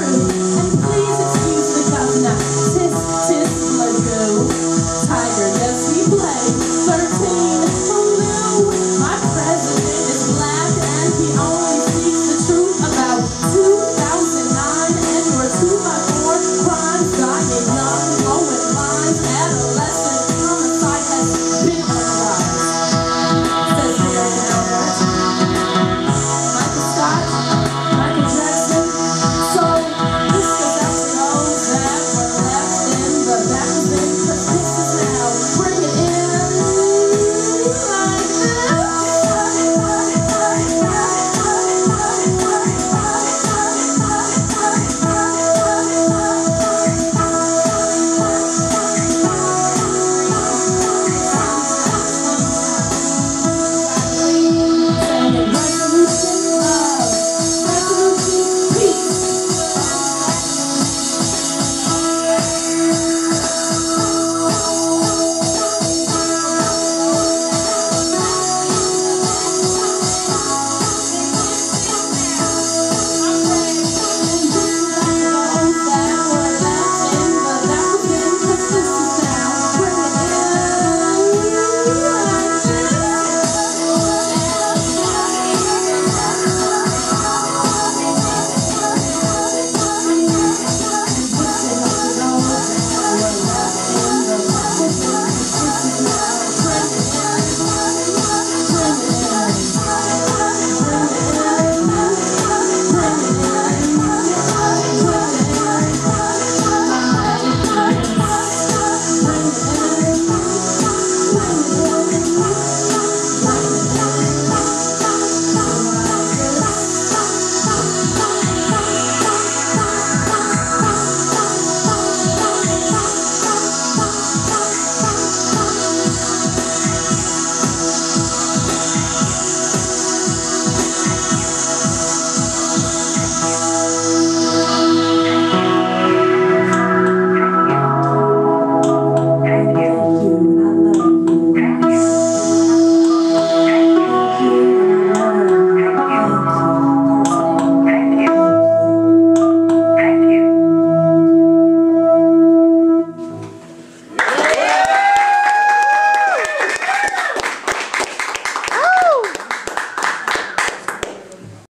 Woo!